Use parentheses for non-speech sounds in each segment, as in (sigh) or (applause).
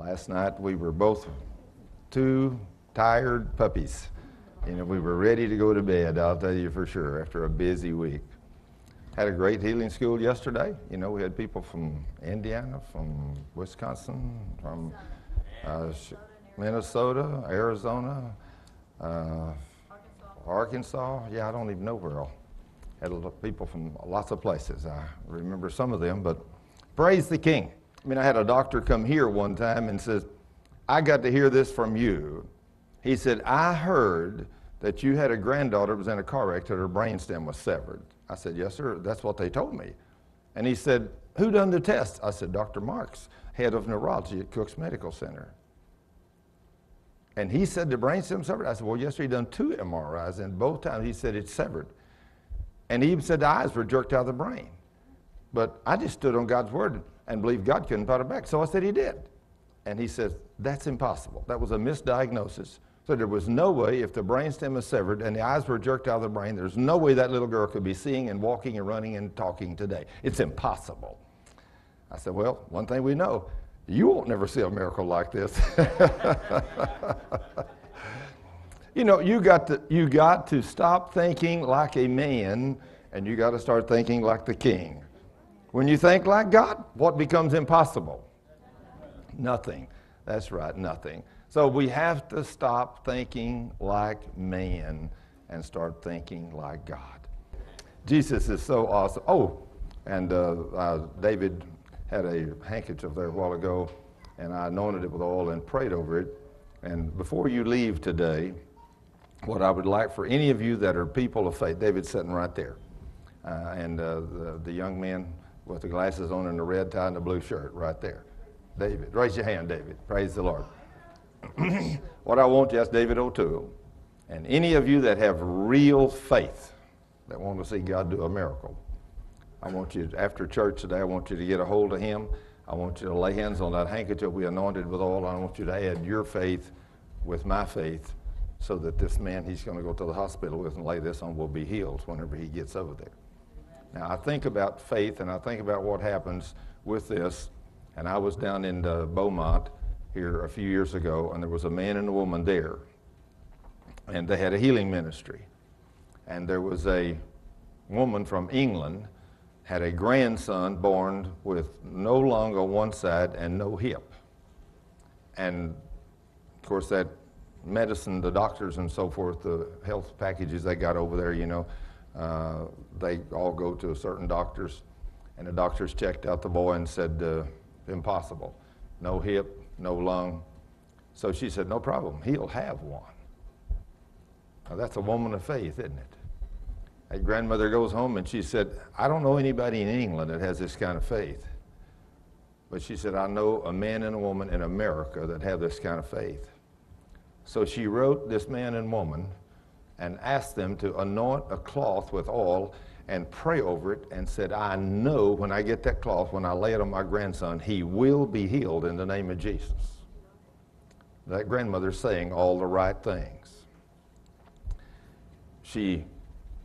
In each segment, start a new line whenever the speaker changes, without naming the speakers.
Last night we were both two tired puppies. You know, we were ready to go to bed, I'll tell you for sure, after a busy week. Had a great healing school yesterday. You know, we had people from Indiana, from Wisconsin, from uh, Minnesota, Arizona, uh, Arkansas. Yeah, I don't even know where all. Had people from lots of places. I remember some of them, but praise the King. I mean, I had a doctor come here one time and says, I got to hear this from you. He said, I heard that you had a granddaughter who was in a car wreck that her brainstem was severed. I said, Yes, sir. That's what they told me. And he said, Who done the test? I said, Dr. Marks, head of neurology at Cook's Medical Center. And he said the brainstem severed. I said, Well, yes, sir. He done two MRIs, and both times he said it's severed. And he even said the eyes were jerked out of the brain. But I just stood on God's word and believed God couldn't put it back. So I said he did. And he says, That's impossible. That was a misdiagnosis. So there was no way, if the brainstem is severed and the eyes were jerked out of the brain, there's no way that little girl could be seeing and walking and running and talking today. It's impossible. I said, Well, one thing we know, you won't never see a miracle like this. (laughs) you know, you got, to, you got to stop thinking like a man and you got to start thinking like the king. When you think like God, what becomes impossible? Nothing. That's right, nothing. So we have to stop thinking like man and start thinking like God. Jesus is so awesome. Oh, and uh, uh, David had a handkerchief there a while ago, and I anointed it with oil and prayed over it. And before you leave today, what I would like for any of you that are people of faith, David's sitting right there, uh, and uh, the, the young man with the glasses on and the red tie and the blue shirt right there. David, raise your hand, David. Praise the Lord. (clears throat) what I want you, David O'Toole, and any of you that have real faith that want to see God do a miracle. I want you, after church today, I want you to get a hold of him. I want you to lay hands on that handkerchief we anointed with oil. I want you to add your faith with my faith so that this man he's going to go to the hospital with and lay this on will be healed whenever he gets over there. Now, I think about faith and I think about what happens with this. And I was down in uh, Beaumont here a few years ago, and there was a man and a woman there. And they had a healing ministry. And there was a woman from England had a grandson born with no lung on one side and no hip. And of course, that medicine, the doctors and so forth, the health packages they got over there, you know, uh, they all go to a certain doctors. And the doctors checked out the boy and said, uh, impossible. No hip, no lung. So she said, no problem. He'll have one. Now, that's a woman of faith, isn't it? A grandmother goes home and she said, I don't know anybody in England that has this kind of faith. But she said, I know a man and a woman in America that have this kind of faith. So she wrote this man and woman and asked them to anoint a cloth with oil and pray over it and said, I know when I get that cloth, when I lay it on my grandson, he will be healed in the name of Jesus. That grandmother's saying all the right things. She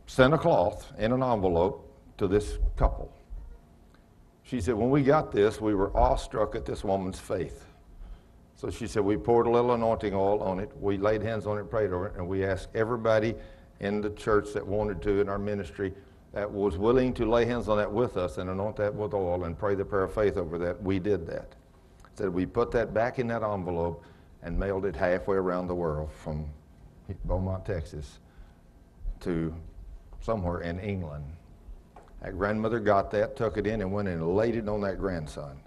sent a cloth in an envelope to this couple. She said, When we got this, we were awestruck at this woman's faith. So she said, We poured a little anointing oil on it. We laid hands on it, prayed over it, and we asked everybody in the church that wanted to in our ministry that was willing to lay hands on that with us and anoint that with oil and pray the prayer of faith over that. We did that. Said we put that back in that envelope and mailed it halfway around the world from Beaumont, Texas to somewhere in England. That grandmother got that, took it in, and went and laid it on that grandson.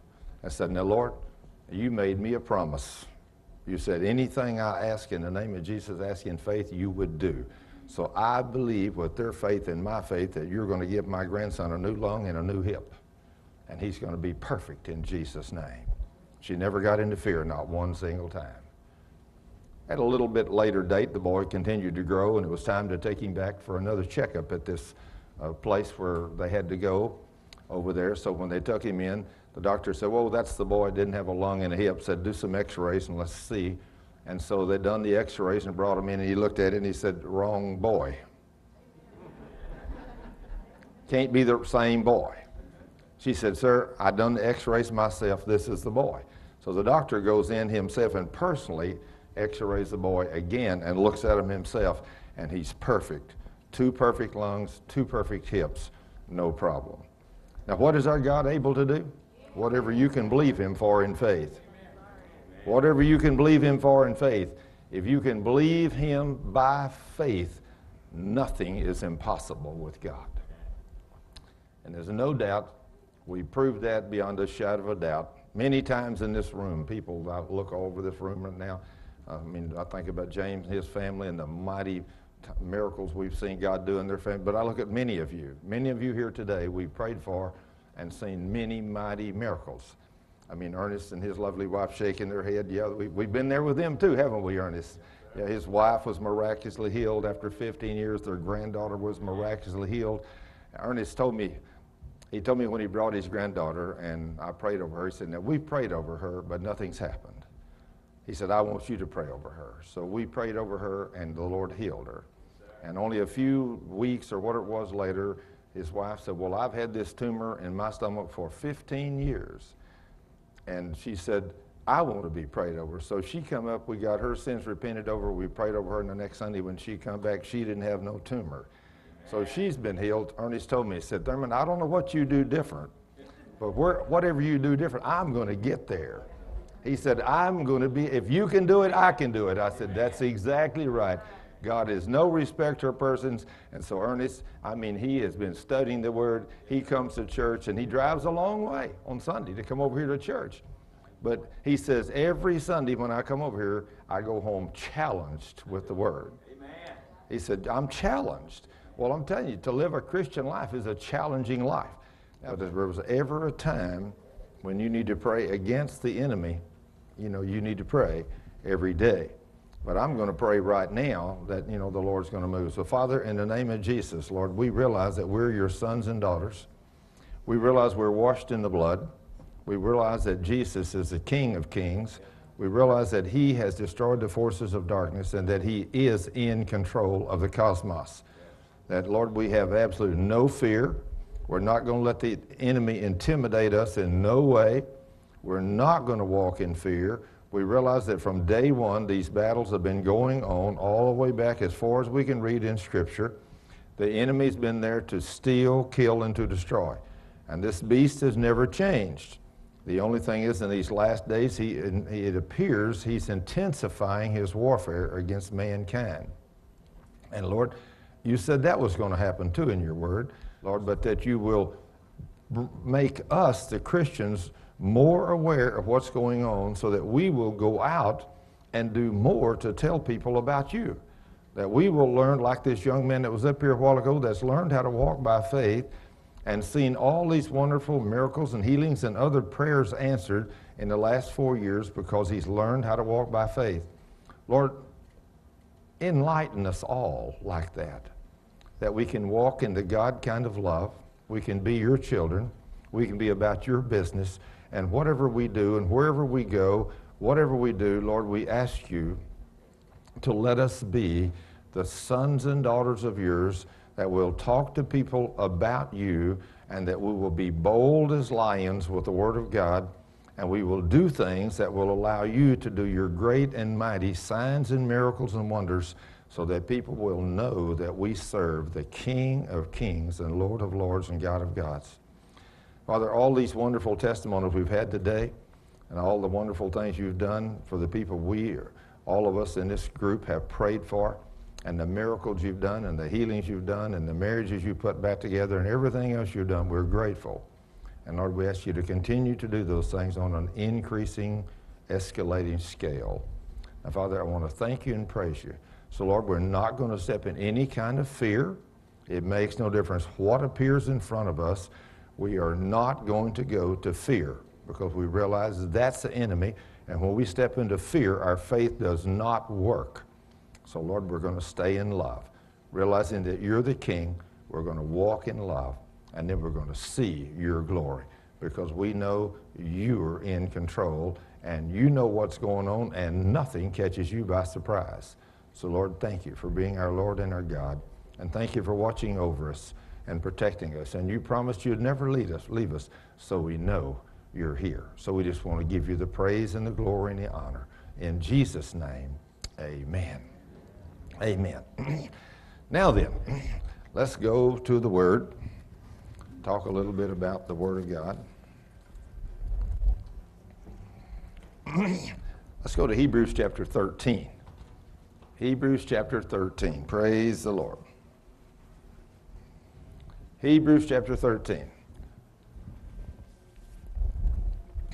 I said, Now, Lord, you made me a promise. You said, anything I ask in the name of Jesus, ask in faith, you would do. So I believe with their faith and my faith that you're going to give my grandson a new lung and a new hip. And he's going to be perfect in Jesus' name. She never got into fear, not one single time. At a little bit later date, the boy continued to grow, and it was time to take him back for another checkup at this uh, place where they had to go over there. So when they took him in, the doctor said, Well, that's the boy, didn't have a lung and a hip. Said, Do some x rays and let's see. And so they done the x rays and brought him in, and he looked at it and he said, Wrong boy. Can't be the same boy. She said, Sir, I done the x rays myself. This is the boy. So the doctor goes in himself and personally x rays the boy again and looks at him himself, and he's perfect. Two perfect lungs, two perfect hips, no problem. Now, what is our God able to do? Whatever you can believe Him for in faith. Whatever you can believe Him for in faith. If you can believe Him by faith, nothing is impossible with God. And there's no doubt, we proved that beyond a shadow of a doubt. Many times in this room, people, I look all over this room right now, I mean, I think about James and his family and the mighty miracles we've seen God do in their family. But I look at many of you. Many of you here today, we've prayed for and seen many mighty miracles. I mean, Ernest and his lovely wife shaking their head. Yeah, we, we've been there with them too, haven't we, Ernest? Yeah, his wife was miraculously healed after 15 years. Their granddaughter was miraculously healed. Ernest told me, he told me when he brought his granddaughter, and I prayed over her. He said, Now, we prayed over her, but nothing's happened. He said, I want you to pray over her. So we prayed over her, and the Lord healed her. And only a few weeks or what it was later, his wife said, Well, I've had this tumor in my stomach for 15 years. And she said, I want to be prayed over. So she come up, we got her sins repented over, we prayed over her, and the next Sunday when she come back, she didn't have no tumor. So she's been healed. Ernest told me, he said, Thurman, I don't know what you do different, but whatever you do different, I'm going to get there. He said, I'm going to be, if you can do it, I can do it. I said, that's exactly right. God is no respecter of persons. And so, Ernest, I mean, he has been studying the Word. He comes to church and he drives a long way on Sunday to come over here to church. But he says, every Sunday when I come over here, I go home challenged with the Word. Amen. He said, I'm challenged. Well, I'm telling you, to live a Christian life is a challenging life. Now, if there was ever a time when you need to pray against the enemy, you know, you need to pray every day. But I'm going to pray right now that, you know, the Lord's going to move. So, Father, in the name of Jesus, Lord, we realize that we're your sons and daughters. We realize we're washed in the blood. We realize that Jesus is the King of kings. We realize that he has destroyed the forces of darkness and that he is in control of the cosmos. That, Lord, we have absolutely no fear. We're not going to let the enemy intimidate us in no way. We're not going to walk in fear we realize that from day one, these battles have been going on all the way back as far as we can read in Scripture. The enemy's been there to steal, kill, and to destroy. And this beast has never changed. The only thing is, in these last days, he, it appears he's intensifying his warfare against mankind. And Lord, you said that was going to happen too in your word, Lord, but that you will make us, the Christians, more aware of what's going on so that we will go out and do more to tell people about you. That we will learn, like this young man that was up here a while ago, that's learned how to walk by faith and seen all these wonderful miracles and healings and other prayers answered in the last four years because he's learned how to walk by faith. Lord, enlighten us all like that, that we can walk in the God kind of love, we can be your children, we can be about your business, and whatever we do and wherever we go, whatever we do, Lord, we ask you to let us be the sons and daughters of yours that will talk to people about you and that we will be bold as lions with the Word of God and we will do things that will allow you to do your great and mighty signs and miracles and wonders so that people will know that we serve the King of kings and Lord of lords and God of gods. Father, all these wonderful testimonies we've had today and all the wonderful things you've done for the people we, all of us in this group, have prayed for, and the miracles you've done, and the healings you've done, and the marriages you put back together, and everything else you've done, we're grateful. And Lord, we ask you to continue to do those things on an increasing, escalating scale. Now, Father, I want to thank you and praise you. So, Lord, we're not going to step in any kind of fear. It makes no difference what appears in front of us we are not going to go to fear because we realize that's the enemy. And when we step into fear, our faith does not work. So, Lord, we're going to stay in love, realizing that you're the king. We're going to walk in love, and then we're going to see your glory because we know you're in control and you know what's going on, and nothing catches you by surprise. So, Lord, thank you for being our Lord and our God, and thank you for watching over us and protecting us. And you promised you'd never leave us, leave us. So we know you're here. So we just want to give you the praise and the glory and the honor. In Jesus' name, amen. Amen. (clears throat) now then, (clears throat) let's go to the Word, talk a little bit about the Word of God. (clears throat) let's go to Hebrews chapter 13. Hebrews chapter 13. Praise the Lord. Hebrews chapter 13.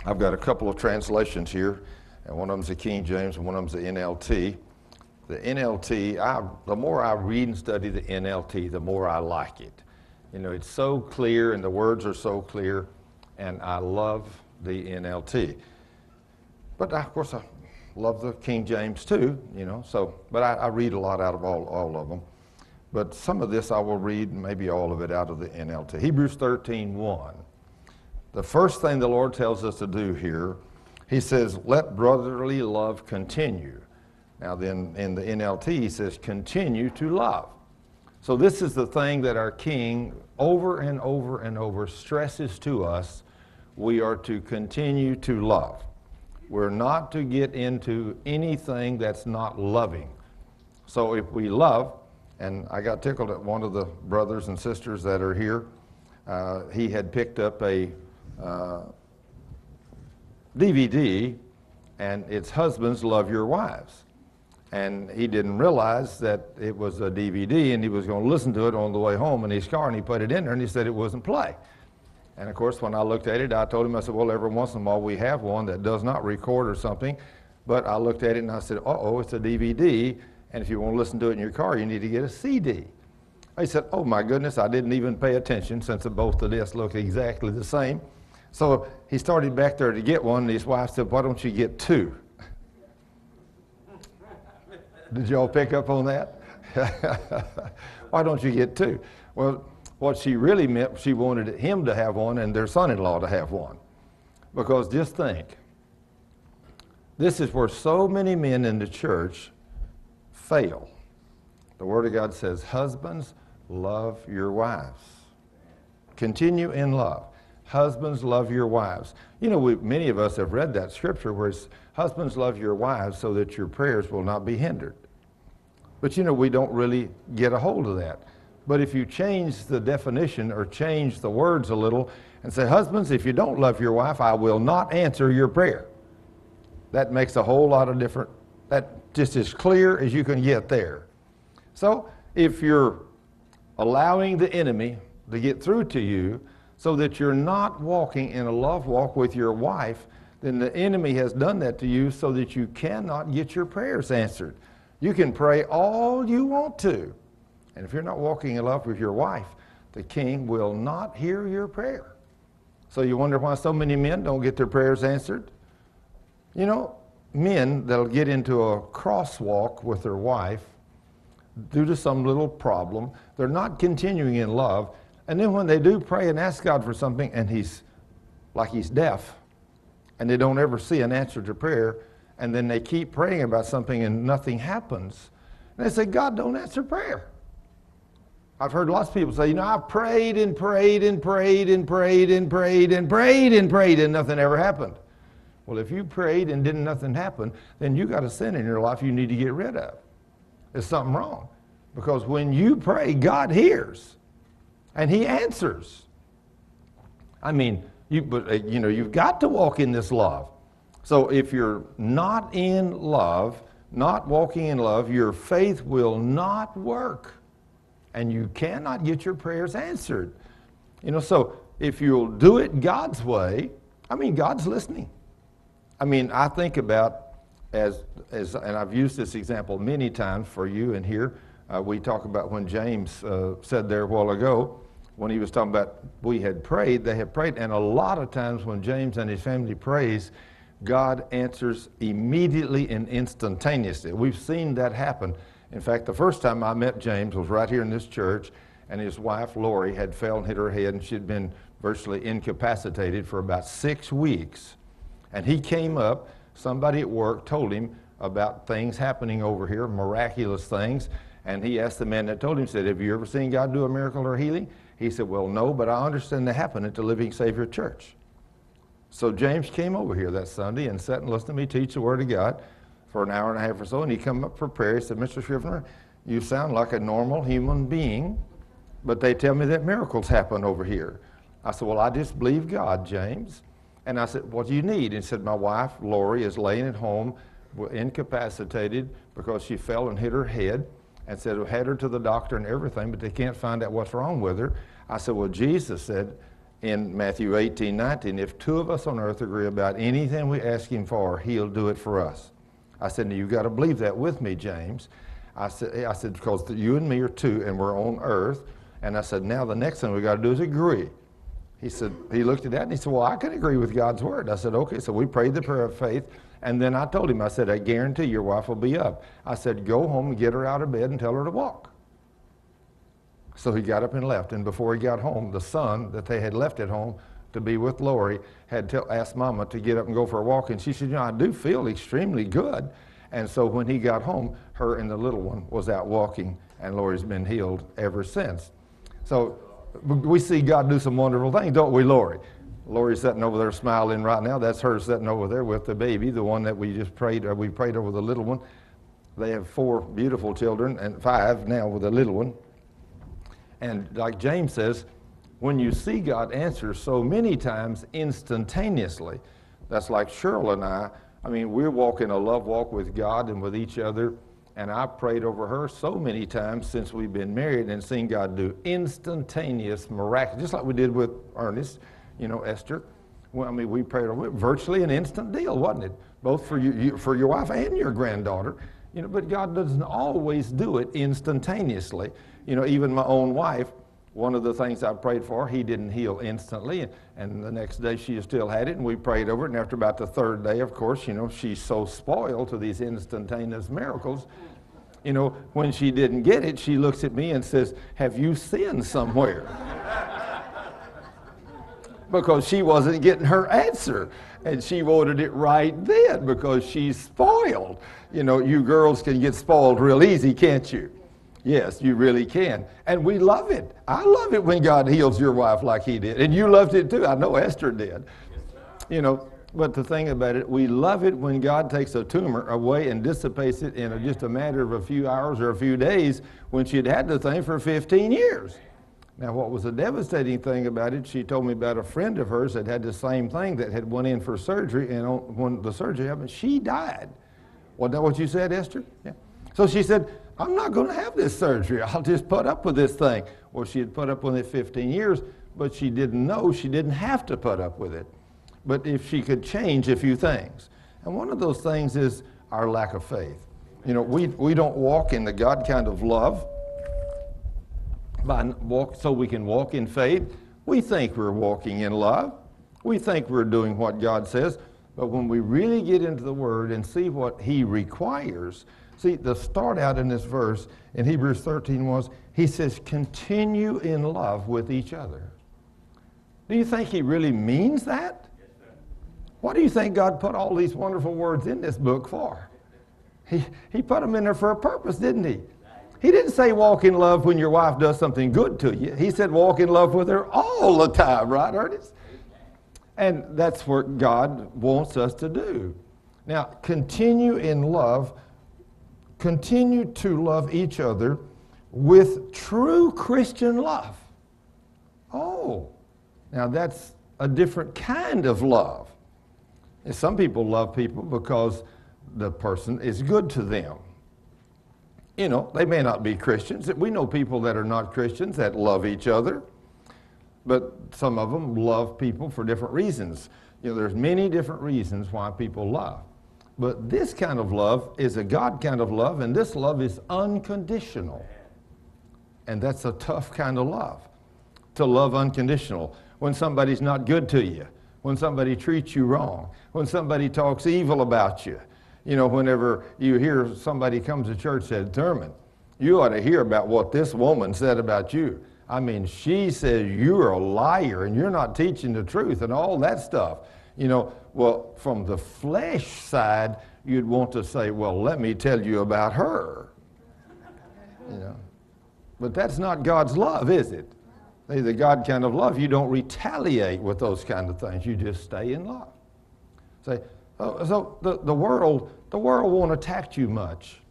I've got a couple of translations here, and one of them's the King James and one of them's the NLT. The NLT, I, the more I read and study the NLT, the more I like it. You know, it's so clear and the words are so clear, and I love the NLT. But I, of course, I love the King James too, you know, so, but I, I read a lot out of all, all of them. But some of this I will read, maybe all of it out of the NLT. Hebrews 13, 1. The first thing the Lord tells us to do here, He says, let brotherly love continue. Now, then in the NLT, He says, continue to love. So, this is the thing that our King over and over and over stresses to us we are to continue to love. We're not to get into anything that's not loving. So, if we love, and I got tickled at one of the brothers and sisters that are here, uh, he had picked up a uh, DVD, and it's Husbands Love Your Wives. And he didn't realize that it was a DVD, and he was going to listen to it on the way home in his car, and he put it in there, and he said it wasn't play. And of course, when I looked at it, I told him, I said, well, every once in a while we have one that does not record or something. But I looked at it and I said, uh oh, it's a DVD. And if you want to listen to it in your car, you need to get a CD. I said, oh my goodness, I didn't even pay attention since both the discs look exactly the same. So he started back there to get one, and his wife said, Why don't you get two? Did y'all pick up on that? (laughs) Why don't you get two? Well, what she really meant, she wanted him to have one and their son in law to have one. Because just think, this is where so many men in the church fail. The Word of God says, Husbands, love your wives. Continue in love. Husbands, love your wives. You know, we, many of us have read that scripture where it's, Husbands, love your wives so that your prayers will not be hindered. But you know, we don't really get a hold of that. But if you change the definition or change the words a little and say, Husbands, if you don't love your wife, I will not answer your prayer. That makes a whole lot of different, that just as clear as you can get there. So if you're allowing the enemy to get through to you, so that you're not walking in a love walk with your wife, then the enemy has done that to you so that you cannot get your prayers answered. You can pray all you want to. And if you're not walking in love with your wife, the king will not hear your prayer. So you wonder why so many men don't get their prayers answered? You know, men that'll get into a crosswalk with their wife due to some little problem, they're not continuing in love, and then when they do pray and ask God for something and he's like he's deaf and they don't ever see an answer to prayer, and then they keep praying about something and nothing happens, and they say, God don't answer prayer. I've heard lots of people say, you know, I've prayed and prayed and prayed and prayed and prayed and prayed and prayed and nothing ever happened. Well, if you prayed and didn't nothing happen, then you got a sin in your life you need to get rid of. There's something wrong. Because when you pray, God hears and he answers. I mean, you, but, uh, you know, you've got to walk in this love. So if you're not in love, not walking in love, your faith will not work. And you cannot get your prayers answered. You know, so if you'll do it God's way, I mean, God's listening. I mean, I think about as, as and I've used this example many times for you and here. Uh, we talk about when James uh, said there a while ago, when he was talking about we had prayed, they had prayed. And a lot of times when James and his family prays, God answers immediately and instantaneously. We've seen that happen. In fact, the first time I met James was right here in this church, and his wife, Lori, had fell and hit her head, and she'd been virtually incapacitated for about six weeks. And he came up, somebody at work told him about things happening over here, miraculous things, and he asked the man that told him, said, Have you ever seen God do a miracle or healing? He said, Well, no, but I understand that happened at the Living Savior Church. So James came over here that Sunday and sat and listened to me teach the Word of God for an hour and a half or so. And he come up for prayer. He said, Mr. Scrivner, you sound like a normal human being, but they tell me that miracles happen over here. I said, Well, I just believe God, James. And I said, What do you need? And he said, My wife, Lori, is laying at home, incapacitated because she fell and hit her head. And said, we had her to the doctor and everything, but they can't find out what's wrong with her. I said, Well, Jesus said in Matthew 18, 19, if two of us on earth agree about anything we ask him for, he'll do it for us. I said, You've got to believe that with me, James. I said, I said, because you and me are two and we're on earth. And I said, now the next thing we got to do is agree. He said, he looked at that and he said, well, I can agree with God's word. I said, okay. So we prayed the prayer of faith. And then I told him, I said, I guarantee your wife will be up. I said, go home and get her out of bed and tell her to walk. So he got up and left. And before he got home, the son that they had left at home to be with Lori had tell, asked Mama to get up and go for a walk. And she said, you know, I do feel extremely good. And so when he got home, her and the little one was out walking, and Lori's been healed ever since. So we see God do some wonderful things, don't we, Lori? Lori's sitting over there smiling right now. That's her sitting over there with the baby, the one that we just prayed, or we prayed over the little one. They have four beautiful children, and five now with a little one. And like James says, when you see God answer so many times instantaneously, that's like Cheryl and I. I mean, we're walking a love walk with God and with each other and I've prayed over her so many times since we've been married and seen God do instantaneous, miraculous, just like we did with Ernest, you know, Esther. Well, I mean, we prayed over it, virtually an instant deal, wasn't it? Both for you, you, for your wife and your granddaughter. You know, but God doesn't always do it instantaneously. You know, even my own wife, one of the things I prayed for, he didn't heal instantly. And the next day she still had it, and we prayed over it. And after about the third day, of course, you know, she's so spoiled to these instantaneous miracles. You know, when she didn't get it, she looks at me and says, Have you sinned somewhere? (laughs) because she wasn't getting her answer. And she wanted it right then because she's spoiled. You know, you girls can get spoiled real easy, can't you? Yes, you really can. And we love it. I love it when God heals your wife like he did. And you loved it too. I know Esther did. You know, but the thing about it, we love it when God takes a tumor away and dissipates it in just a matter of a few hours or a few days when she'd had the thing for 15 years. Now, what was a devastating thing about it, she told me about a friend of hers that had the same thing that had went in for surgery, and when the surgery happened, she died. Wasn't that what you said, Esther? Yeah. So she said, I'm not going to have this surgery. (laughs) I'll just put up with this thing. Well, she had put up with it 15 years, but she didn't know she didn't have to put up with it. But if she could change a few things. And one of those things is our lack of faith. You know, we, we don't walk in the God kind of love by walk, so we can walk in faith. We think we're walking in love. We think we're doing what God says. But when we really get into the Word and see what He requires, See, the start out in this verse in Hebrews 13 was, he says, continue in love with each other. Do you think he really means that? What do you think God put all these wonderful words in this book for? He, he put them in there for a purpose, didn't he? He didn't say walk in love when your wife does something good to you. He said walk in love with her all the time, right, Ernest? And that's what God wants us to do. Now, continue in love continue to love each other with true Christian love. Oh, now that's a different kind of love. And some people love people because the person is good to them. You know, they may not be Christians. We know people that are not Christians that love each other, but some of them love people for different reasons. You know, there's many different reasons why people love. But this kind of love is a God kind of love, and this love is unconditional. And that's a tough kind of love, to love unconditional. When somebody's not good to you, when somebody treats you wrong, when somebody talks evil about you. You know, whenever you hear somebody comes to church said, Thurman, you ought to hear about what this woman said about you. I mean, she says you're a liar and you're not teaching the truth and all that stuff. You know, well, from the flesh side, you'd want to say, well, let me tell you about her. You know. But that's not God's love, is it? The God kind of love, you don't retaliate with those kind of things. You just stay in love. Say, so, so the, the world, the world won't attack you much.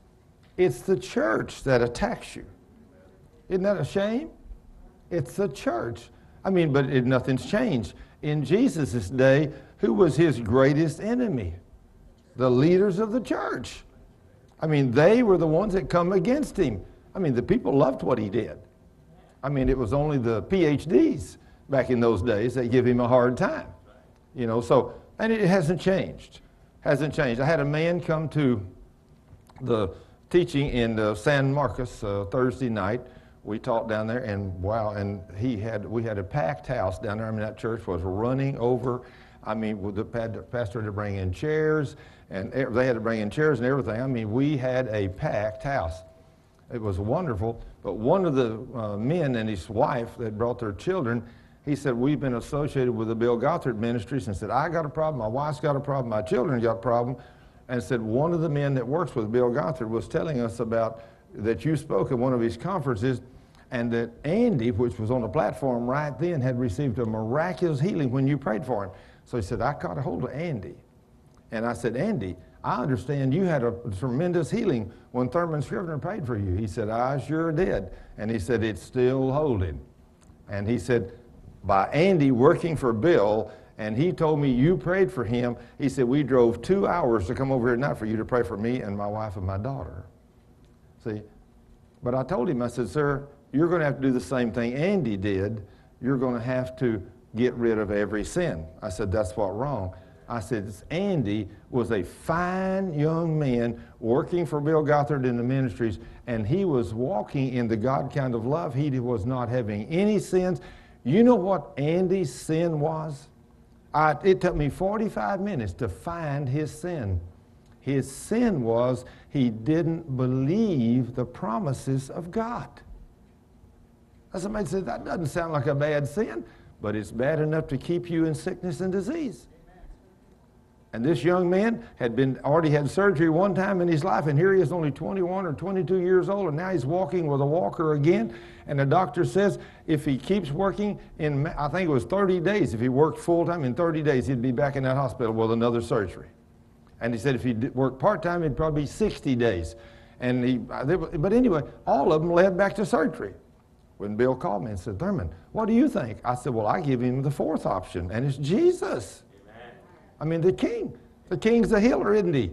It's the church that attacks you. Isn't that a shame? It's the church. I mean, but it, nothing's changed. In Jesus' day, who was his greatest enemy? The leaders of the church. I mean, they were the ones that come against him. I mean, the people loved what he did. I mean, it was only the PhDs back in those days that give him a hard time. You know, so, and it hasn't changed. Hasn't changed. I had a man come to the teaching in uh, San Marcos uh, Thursday night. We taught down there, and wow, and he had, we had a packed house down there. I mean, that church was running over. I mean, the pastor had to bring in chairs, and they had to bring in chairs and everything. I mean, we had a packed house. It was wonderful. But one of the uh, men and his wife that brought their children, he said, We've been associated with the Bill Gothard Ministries, and said, I got a problem, my wife's got a problem, my children got a problem. And said, One of the men that works with Bill Gothard was telling us about that you spoke at one of his conferences and that Andy, which was on the platform right then, had received a miraculous healing when you prayed for him. So he said, I caught a hold of Andy. And I said, Andy, I understand you had a tremendous healing when Thurman Scrivner prayed for you. He said, I sure did. And he said, it's still holding. And he said, by Andy working for Bill, and he told me you prayed for him. He said, we drove two hours to come over here tonight for you to pray for me and my wife and my daughter. See? But I told him, I said, sir, you're going to have to do the same thing Andy did. You're going to have to get rid of every sin. I said, that's what wrong. I said, Andy was a fine young man working for Bill Gothard in the ministries, and he was walking in the God kind of love. He was not having any sins. You know what Andy's sin was? I, it took me 45 minutes to find his sin. His sin was he didn't believe the promises of God. Somebody said, that doesn't sound like a bad sin, but it's bad enough to keep you in sickness and disease. And this young man had been already had surgery one time in his life, and here he is only 21 or 22 years old, and now he's walking with a walker again. And the doctor says if he keeps working in, I think it was 30 days, if he worked full time in 30 days, he'd be back in that hospital with another surgery. And he said if he worked part time, it'd probably be 60 days. And he, but anyway, all of them led back to surgery. When Bill called me and said, Thurman, what do you think? I said, well, I give him the fourth option, and it's Jesus. I mean, the king. The king's the healer, isn't he?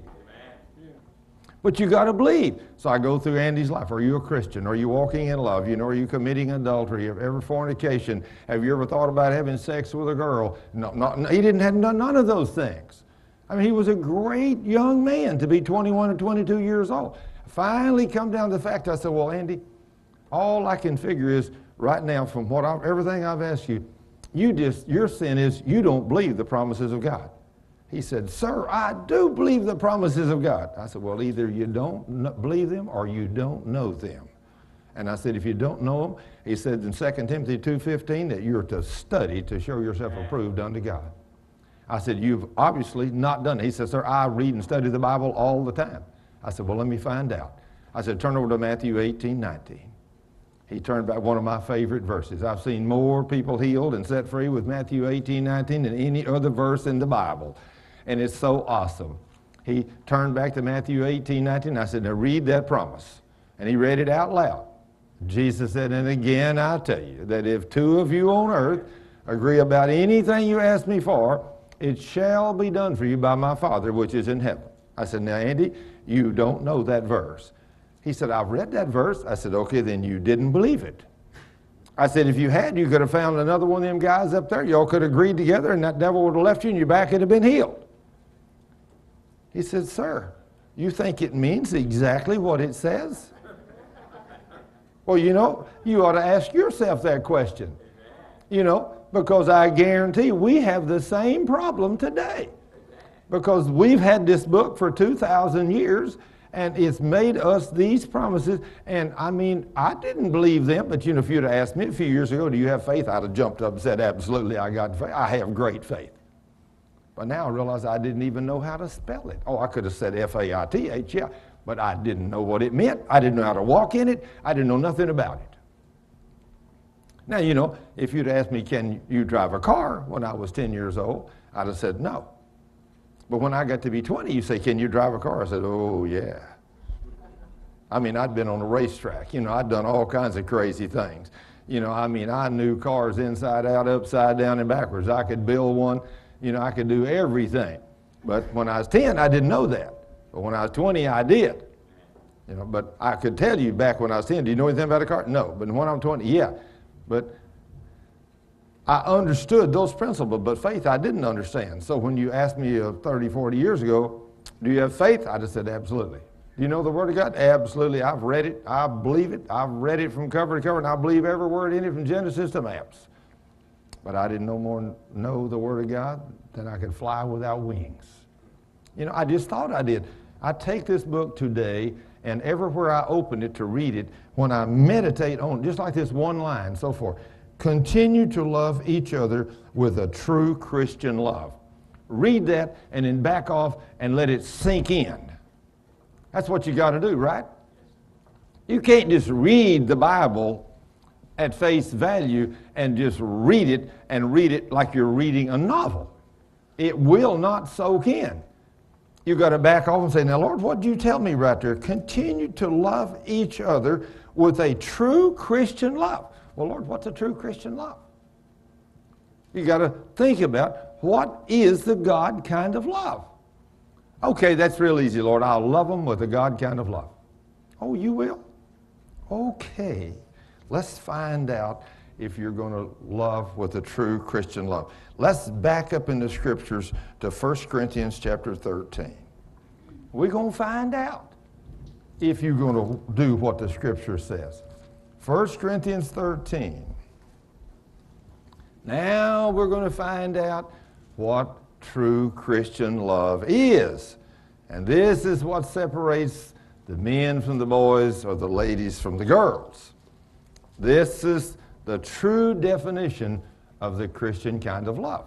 But you got to believe. So I go through Andy's life. Are you a Christian? Are you walking in love? You know, are you committing adultery? Have you ever fornication? Have you ever thought about having sex with a girl? No, not, he didn't have done none of those things. I mean, he was a great young man to be 21 or 22 years old. Finally, come down to the fact. I said, "Well, Andy, all I can figure is right now, from what I, everything I've asked you, you just your sin is you don't believe the promises of God." He said, Sir, I do believe the promises of God. I said, Well, either you don't believe them or you don't know them. And I said, If you don't know them, he said in 2 Timothy 2.15 that you're to study to show yourself approved unto God. I said, You've obviously not done it. He said, Sir, I read and study the Bible all the time. I said, Well, let me find out. I said, Turn over to Matthew 18, 19. He turned back one of my favorite verses. I've seen more people healed and set free with Matthew 18, 19 than any other verse in the Bible and it's so awesome. He turned back to Matthew 18, 19. I said, Now read that promise. And he read it out loud. Jesus said, And again I tell you that if two of you on earth agree about anything you ask me for, it shall be done for you by my Father which is in heaven. I said, Now, Andy, you don't know that verse. He said, I've read that verse. I said, Okay, then you didn't believe it. I said, if you had, you could have found another one of them guys up there. Y'all could have agreed together, and that devil would have left you, and your back would have been healed. He said, Sir, you think it means exactly what it says? well, you know, you ought to ask yourself that question. You know, because I guarantee we have the same problem today. Because we've had this book for 2,000 years and it's made us these promises. And I mean, I didn't believe them, but you know, if you'd have asked me a few years ago, do you have faith? I'd have jumped up and said, absolutely, I got faith. I have great faith. But now I realize I didn't even know how to spell it. Oh, I could have said F A I T H, yeah, but I didn't know what it meant. I didn't know how to walk in it. I didn't know nothing about it. Now, you know, if you'd asked me, can you drive a car when I was 10 years old, I'd have said no. But when I got to be 20, you say, can you drive a car? I said, oh, yeah. I mean, I'd been on a racetrack. You know, I'd done all kinds of crazy things. You know, I mean, I knew cars inside out, upside down, and backwards. I could build one. You know, I could do everything. But when I was 10, I didn't know that. But when I was 20, I did. You know, but I could tell you back when I was 10, do you know anything about a car? No. But when I'm 20, yeah. But I understood those principles, but faith I didn't understand. So when you asked me uh, 30, 40 years ago, do you have faith? I just said, absolutely. Do you know the Word of God? Absolutely. I've read it. I believe it. I've read it from cover to cover, and I believe every word in it from Genesis to maps. But I didn't no more know the Word of God than I could fly without wings. You know, I just thought I did. I take this book today, and everywhere I open it to read it, when I meditate on just like this one line, so forth, continue to love each other with a true Christian love. Read that and then back off and let it sink in. That's what you got to do, right? You can't just read the Bible at face value and just read it and read it like you're reading a novel. It will not soak in. You've got to back off and say, Now, Lord, what do you tell me right there? Continue to love each other with a true Christian love. Well, Lord, what's a true Christian love? You got to think about what is the God kind of love. Okay, that's real easy, Lord. I'll love them with a God kind of love. Oh, you will? Okay. Let's find out if you're going to love with a true Christian love. Let's back up in the scriptures to 1 Corinthians chapter 13. We're going to find out if you're going to do what the scripture says. 1 Corinthians 13. Now we're going to find out what true Christian love is. And this is what separates the men from the boys or the ladies from the girls. This is the true definition of the Christian kind of love.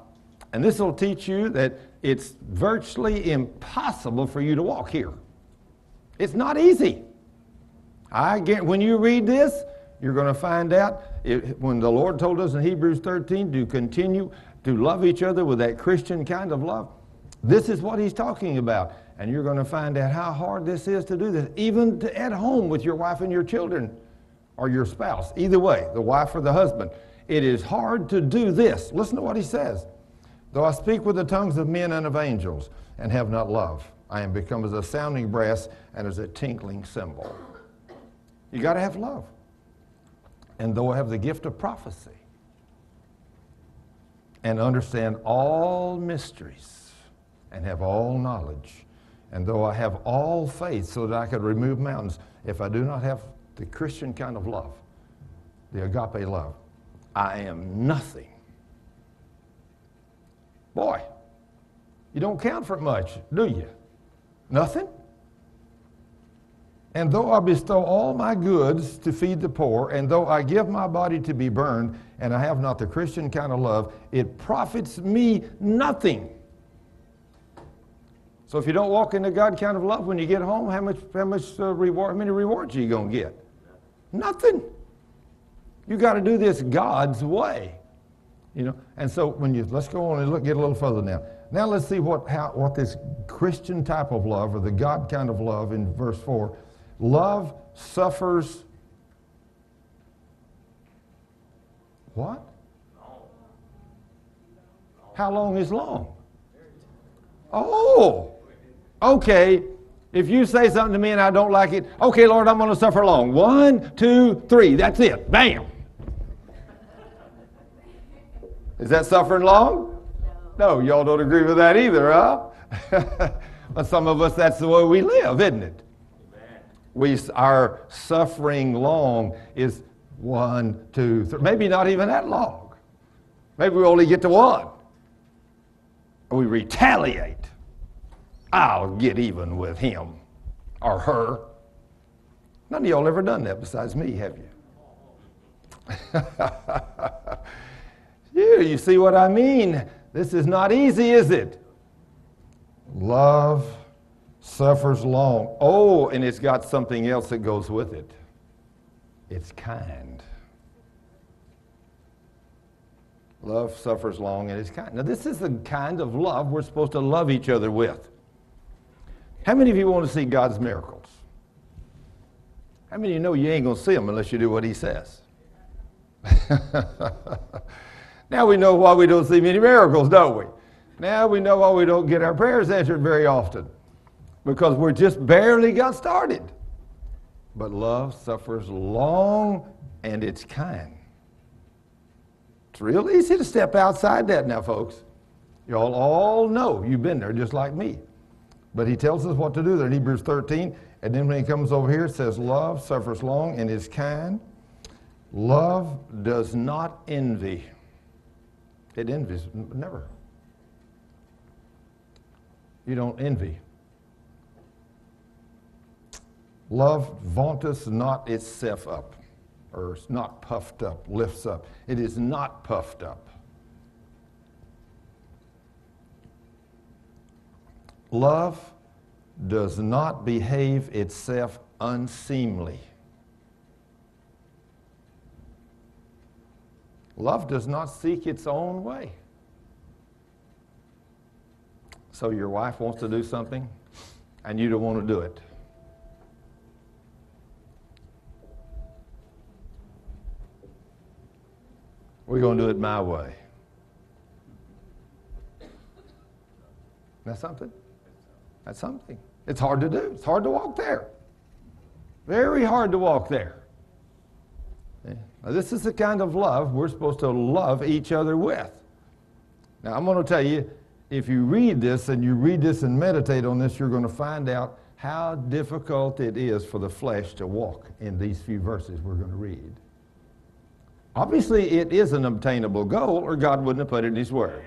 And this will teach you that it's virtually impossible for you to walk here. It's not easy. I get when you read this, you're going to find out it, when the Lord told us in Hebrews 13 to continue to love each other with that Christian kind of love. This is what he's talking about. And you're going to find out how hard this is to do this, even to, at home with your wife and your children or your spouse. Either way, the wife or the husband. It is hard to do this. Listen to what he says. Though I speak with the tongues of men and of angels and have not love, I am become as a sounding brass and as a tinkling cymbal. You got to have love. And though I have the gift of prophecy and understand all mysteries and have all knowledge, and though I have all faith so that I could remove mountains, if I do not have the Christian kind of love, the agape love, I am nothing. Boy, you don't count for much, do you? Nothing? And though I bestow all my goods to feed the poor, and though I give my body to be burned, and I have not the Christian kind of love, it profits me nothing. So if you don't walk in the God kind of love when you get home, how much, how much uh, reward, how many rewards are you going to get? Nothing. You got to do this God's way. You know, and so when you let's go on and look, get a little further now. Now let's see what how what this Christian type of love or the God kind of love in verse four Love suffers what? How long is long? Oh, okay. If you say something to me and I don't like it, okay, Lord, I'm going to suffer long. One, two, three. That's it. Bam. Is that suffering long? No, y'all don't agree with that either, huh? (laughs) but some of us, that's the way we live, isn't it? We, our suffering long is one, two, three, maybe not even that long. Maybe we only get to one. We retaliate. I'll get even with him or her. None of y'all ever done that besides me, have you? (laughs) yeah, you see what I mean? This is not easy, is it? Love suffers long. Oh, and it's got something else that goes with it it's kind. Love suffers long and is kind. Now, this is the kind of love we're supposed to love each other with. How many of you want to see God's miracles? How many of you know you ain't going to see them unless you do what He says? (laughs) now we know why we don't see many miracles, don't we? Now we know why we don't get our prayers answered very often. Because we're just barely got started. But love suffers long and it's kind. It's real easy to step outside that now, folks. Y'all all know you've been there just like me. But he tells us what to do there in Hebrews 13. And then when he comes over here, it says, Love suffers long and is kind. Love does not envy. It envies, never. You don't envy. Love vaunteth not itself up or it's not puffed up, lifts up. It is not puffed up. Love does not behave itself unseemly. Love does not seek its own way. So your wife wants to do something and you don't want to do it. We're going to do it my way. That's something. That's something. It's hard to do. It's hard to walk there. Very hard to walk there. Yeah. Now, this is the kind of love we're supposed to love each other with. Now, I'm going to tell you, if you read this and you read this and meditate on this, you're going to find out how difficult it is for the flesh to walk in these few verses we're going to read. Obviously, it is an obtainable goal, or God wouldn't have put it in His Word.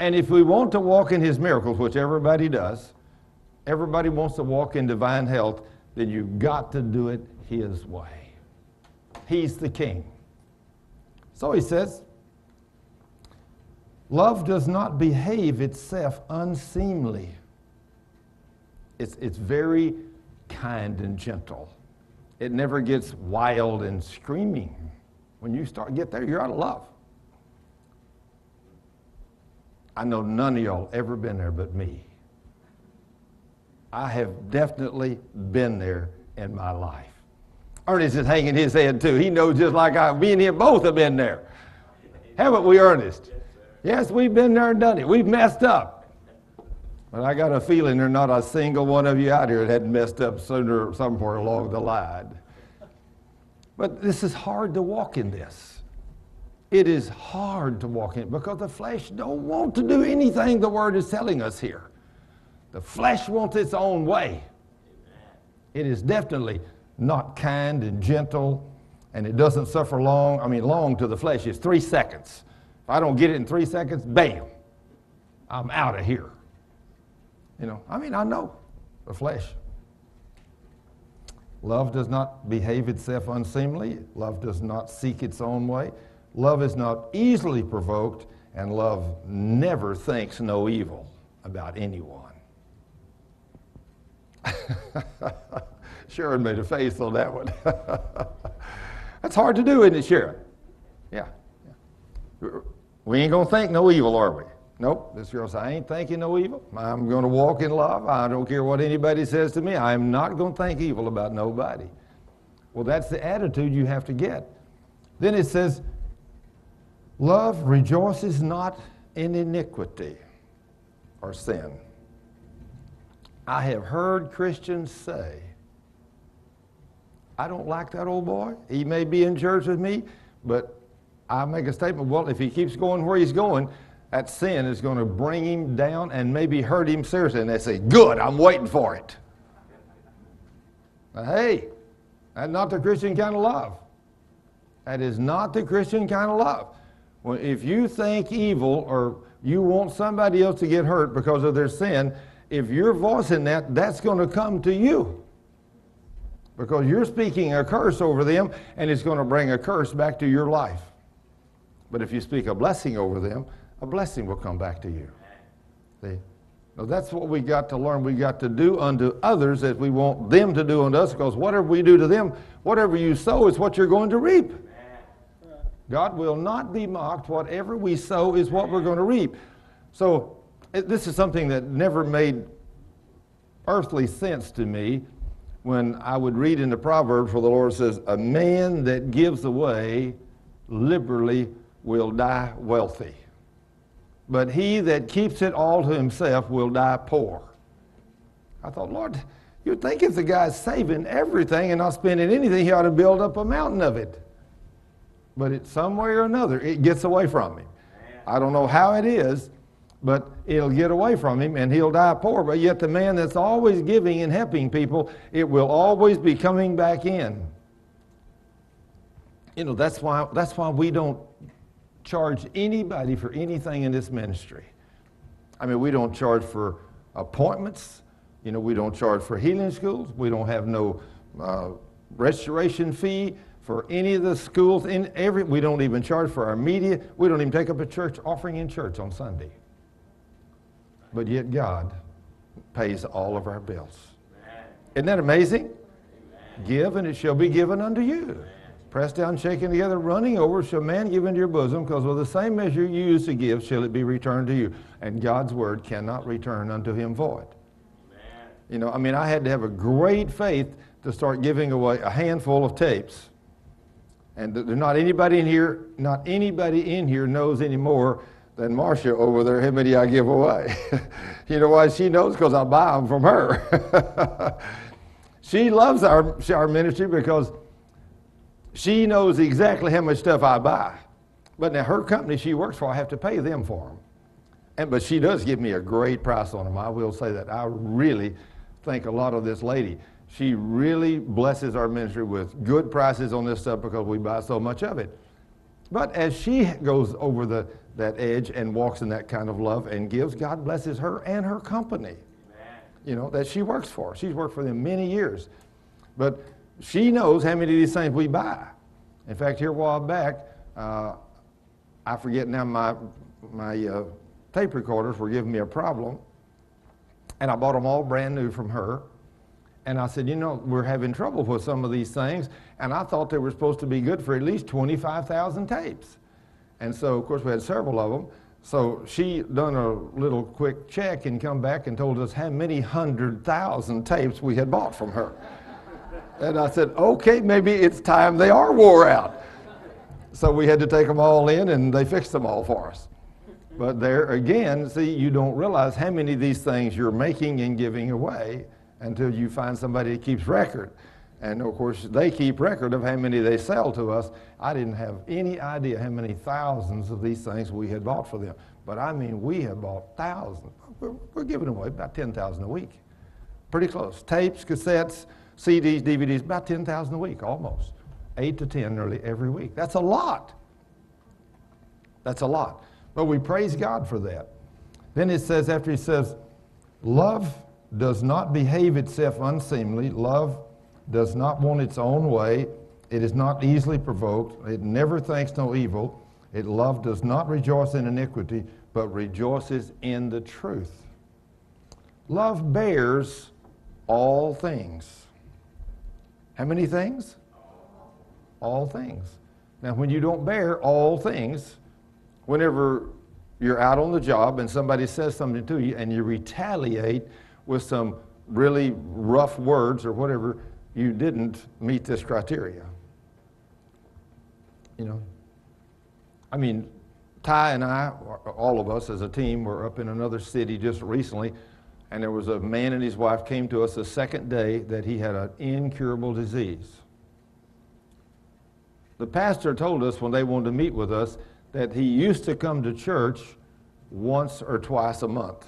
And if we want to walk in His miracles, which everybody does, everybody wants to walk in divine health, then you've got to do it His way. He's the King. So He says, Love does not behave itself unseemly. It's, it's very kind and gentle. It never gets wild and screaming. When you start get there, you're out of love. I know none of y'all ever been there but me. I have definitely been there in my life. Ernest is hanging his head too. He knows just like I, me and him both have been there. Haven't we, Ernest? Yes, we've been there and done it. We've messed up. But I got a feeling there's not a single one of you out here that hadn't messed up sooner somewhere along the line. But this is hard to walk in this. It is hard to walk in because the flesh don't want to do anything the word is telling us here. The flesh wants its own way. It is definitely not kind and gentle, and it doesn't suffer long. I mean, long to the flesh is three seconds. If I don't get it in three seconds, bam, I'm out of here. You know, I mean, I know the flesh. Love does not behave itself unseemly. Love does not seek its own way. Love is not easily provoked, and love never thinks no evil about anyone. (laughs) Sharon made a face on that one. (laughs) That's hard to do, isn't it, Sharon? Yeah. yeah. We ain't going to think no evil, are we? Nope, this girl said, I ain't thinking no evil. I'm going to walk in love. I don't care what anybody says to me. I'm not going to think evil about nobody. Well, that's the attitude you have to get. Then it says, Love rejoices not in iniquity or sin. I have heard Christians say, I don't like that old boy. He may be in church with me, but I make a statement, well, if he keeps going where he's going, that sin is going to bring him down and maybe hurt him seriously. And they say, Good, I'm waiting for it. Now, hey, that's not the Christian kind of love. That is not the Christian kind of love. Well, if you think evil or you want somebody else to get hurt because of their sin, if you're voicing that, that's going to come to you. Because you're speaking a curse over them, and it's going to bring a curse back to your life. But if you speak a blessing over them, a blessing will come back to you. See? Now that's what we got to learn. We got to do unto others as we want them to do unto us, because whatever we do to them, whatever you sow is what you're going to reap. God will not be mocked. Whatever we sow is what we're going to reap. So, it, this is something that never made earthly sense to me when I would read in the Proverbs where the Lord says, A man that gives away liberally will die wealthy. But he that keeps it all to himself will die poor. I thought, Lord, you'd think if the guy's saving everything and not spending anything, he ought to build up a mountain of it. But it's some way or another, it gets away from him. I don't know how it is, but it'll get away from him and he'll die poor. But yet, the man that's always giving and helping people, it will always be coming back in. You know, that's why, that's why we don't charge anybody for anything in this ministry. I mean, we don't charge for appointments. You know, we don't charge for healing schools. We don't have no uh, restoration fee for any of the schools. In every, we don't even charge for our media. We don't even take up a church offering in church on Sunday. But yet God pays all of our bills. Isn't that amazing? Give and it shall be given unto you. Pressed down, shaken together, running over, shall man give into your bosom, because with the same measure you use to give, shall it be returned to you. And God's word cannot return unto him void. You know, I mean, I had to have a great faith to start giving away a handful of tapes. And there's not anybody in here, not anybody in here knows any more than Marcia over there how many I give away. (laughs) you know why she knows? Because I buy them from her. (laughs) she loves our, our ministry because she knows exactly how much stuff I buy. But now her company she works for, I have to pay them for them. And, but she does give me a great price on them. I will say that. I really think a lot of this lady. She really blesses our ministry with good prices on this stuff because we buy so much of it. But as she goes over the, that edge and walks in that kind of love and gives, God blesses her and her company. Amen. You know, that she works for. She's worked for them many years. But she knows how many of these things we buy. In fact, here a while back, uh, I forget now my, my uh, tape recorders were giving me a problem. And I bought them all brand new from her. And I said, you know, we're having trouble with some of these things. And I thought they were supposed to be good for at least 25,000 tapes. And so, of course, we had several of them. So she done a little quick check and come back and told us how many hundred thousand tapes we had bought from her. And I said, okay, maybe it's time they are wore out. So we had to take them all in and they fixed them all for us. But there again, see, you don't realize how many of these things you're making and giving away until you find somebody that keeps record. And of course, they keep record of how many they sell to us. I didn't have any idea how many thousands of these things we had bought for them. But I mean, we have bought thousands. We're, we're giving away about 10,000 a week. Pretty close. Tapes, cassettes, CDs, DVDs, about 10,000 a week, almost. Eight to 10 nearly every week. That's a lot. That's a lot. But we praise God for that. Then it says, after he says, love does not behave itself unseemly, love does not want its own way, it is not easily provoked, it never thinks no evil, it love does not rejoice in iniquity, but rejoices in the truth. Love bears all things. How many things? All things. Now, when you don't bear all things, whenever you're out on the job and somebody says something to you and you retaliate with some really rough words or whatever, you didn't meet this criteria. You know? I mean, Ty and I, all of us as a team, were up in another city just recently, and there was a man and his wife came to us the second day that he had an incurable disease. The pastor told us when they wanted to meet with us that he used to come to church once or twice a month.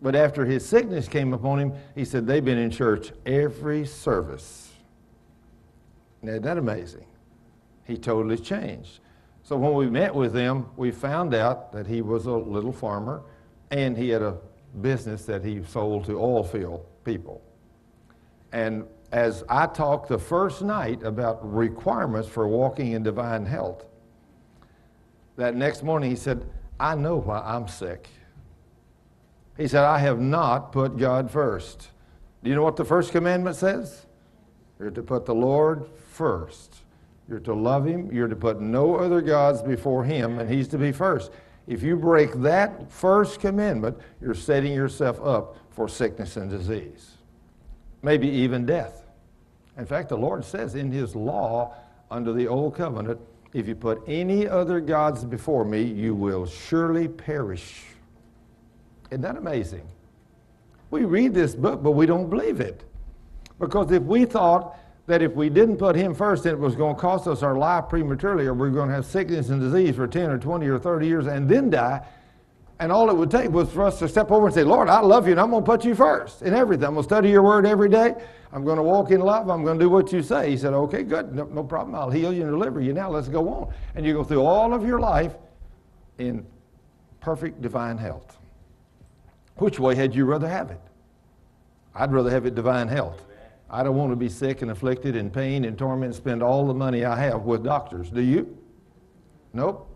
But after his sickness came upon him, he said they've been in church every service. Now, isn't that amazing? He totally changed. So when we met with him, we found out that he was a little farmer and he had a business that he sold to oil field people. And as I talked the first night about requirements for walking in divine health, that next morning he said, I know why I'm sick. He said, I have not put God first. Do you know what the first commandment says? You're to put the Lord first. You're to love him. You're to put no other gods before him, and he's to be first. If you break that first commandment, you're setting yourself up for sickness and disease, maybe even death. In fact, the Lord says in his law under the old covenant, if you put any other gods before me, you will surely perish. Isn't that amazing? We read this book, but we don't believe it. Because if we thought that if we didn't put him first, it was going to cost us our life prematurely, or we are going to have sickness and disease for 10 or 20 or 30 years and then die. And all it would take was for us to step over and say, Lord, I love you, and I'm going to put you first in everything. I'm going to study your word every day. I'm going to walk in love. I'm going to do what you say. He said, Okay, good. No, no problem. I'll heal you and deliver you. Now let's go on. And you go through all of your life in perfect divine health. Which way had you rather have it? I'd rather have it divine health. I don't want to be sick and afflicted and pain and torment spend all the money I have with doctors. Do you? Nope.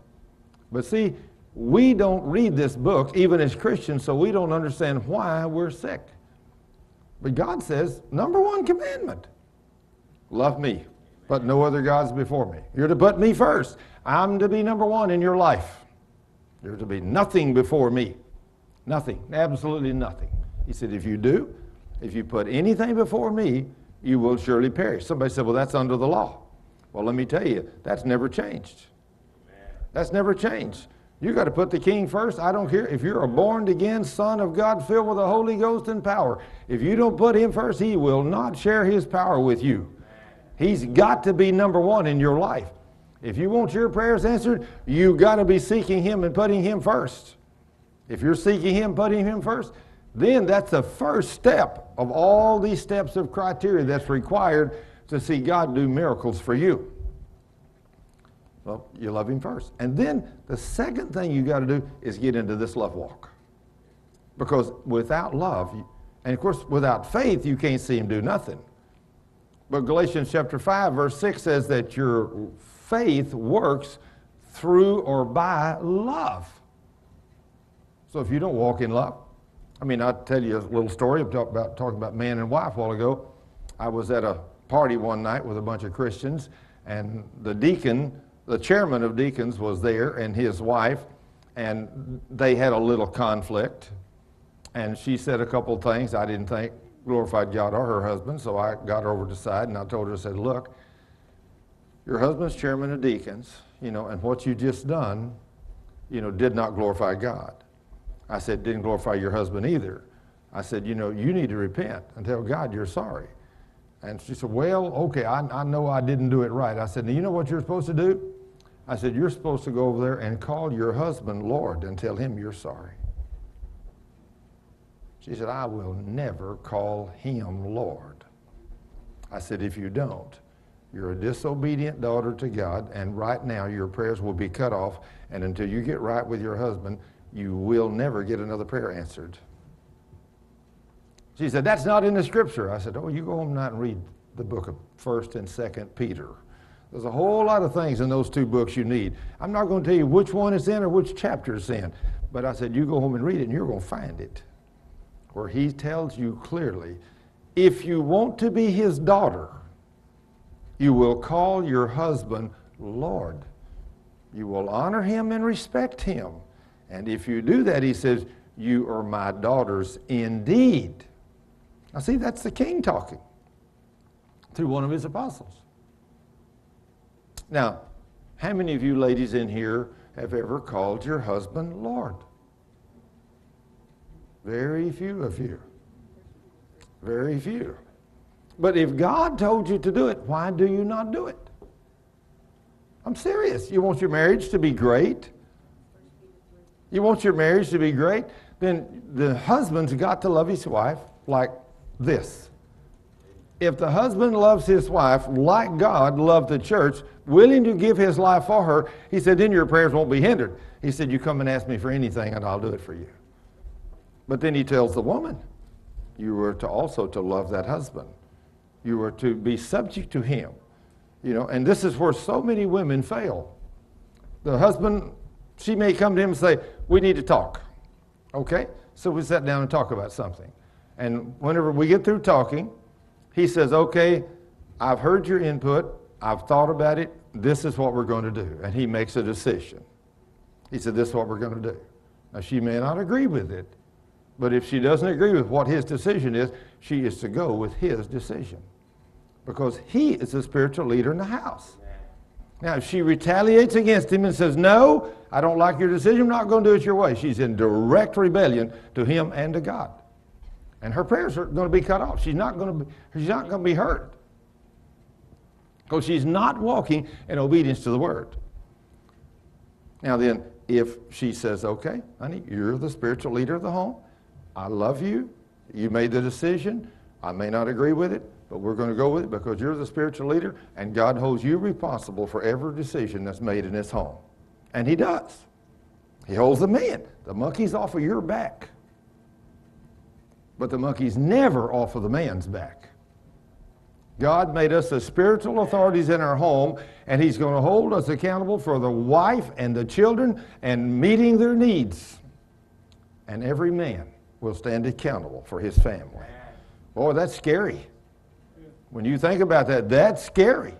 But see, we don't read this book, even as Christians, so we don't understand why we're sick. But God says, number one commandment love me, but no other gods before me. You're to put me first. I'm to be number one in your life. You're to be nothing before me. Nothing, absolutely nothing. He said, if you do, if you put anything before me, you will surely perish. Somebody said, Well, that's under the law. Well, let me tell you, that's never changed. That's never changed. You got to put the king first. I don't care if you're a born again son of God filled with the Holy Ghost and power. If you don't put him first, he will not share his power with you. He's got to be number one in your life. If you want your prayers answered, you got to be seeking him and putting him first. If you're seeking him, putting him first, then that's the first step of all these steps of criteria that's required to see God do miracles for you. Well, you love Him first. And then the second thing you got to do is get into this love walk. Because without love, and of course, without faith, you can't see Him do nothing. But Galatians chapter 5, verse 6 says that your faith works through or by love. So if you don't walk in love, I mean, I'll tell you a little story I about, about talking about man and wife a while ago. I was at a party one night with a bunch of Christians, and the deacon, the chairman of deacons, was there, and his wife, and they had a little conflict. And she said a couple of things I didn't think glorified God or her husband, so I got her over to the side and I told her, I said, Look, your husband's chairman of deacons, you know, and what you just done, you know, did not glorify God. I said, didn't glorify your husband either. I said, you know, you need to repent and tell God you're sorry. And she said, well, okay, I, I know I didn't do it right. I said, now you know what you're supposed to do? I said, you're supposed to go over there and call your husband Lord and tell him you're sorry. She said, I will never call him Lord. I said, if you don't, you're a disobedient daughter to God, and right now your prayers will be cut off, and until you get right with your husband, you will never get another prayer answered. She said, That's not in the scripture. I said, Oh, you go home tonight and read the book of 1st and 2nd Peter. There's a whole lot of things in those two books you need. I'm not going to tell you which one is in or which chapter it's in, but I said, You go home and read it and you're going to find it. Where he tells you clearly if you want to be his daughter, you will call your husband Lord. You will honor him and respect him. And if you do that, he says, You are my daughters indeed. Now, see, that's the king talking through one of his apostles. Now, how many of you ladies in here have ever called your husband Lord? Very few of you. Very few. But if God told you to do it, why do you not do it? I'm serious. You want your marriage to be great? You want your marriage to be great? Then the husband's got to love his wife like this. If the husband loves his wife like God loved the church, willing to give his life for her, he said, then your prayers won't be hindered. He said, You come and ask me for anything and I'll do it for you. But then he tells the woman, You were to also to love that husband. You were to be subject to him. You know, and this is where so many women fail. The husband she may come to him and say, We need to talk. Okay? So we sat down and talk about something. And whenever we get through talking, he says, Okay, I've heard your input. I've thought about it. this is what we're going to do. And he makes a decision. He said, This is what we're going to do. Now, she may not agree with it, but if she doesn't agree with what his decision is, she is to go with his decision because he is the spiritual leader in the house. Now, if she retaliates against him and says, No, I don't like your decision, I'm not going to do it your way, she's in direct rebellion to him and to God. And her prayers are going to be cut off. She's not going to be, she's not going to be heard because she's not walking in obedience to the word. Now, then, if she says, Okay, honey, you're the spiritual leader of the home, I love you, you made the decision, I may not agree with it, but we're going to go with it because you're the spiritual leader and God holds you responsible for every decision that's made in this home. And He does. He holds the man. The monkey's off of your back. But the monkey's never off of the man's back. God made us the spiritual authorities in our home, and He's going to hold us accountable for the wife and the children and meeting their needs. And every man will stand accountable for his family. Boy, that's scary. When you think about that, that's scary.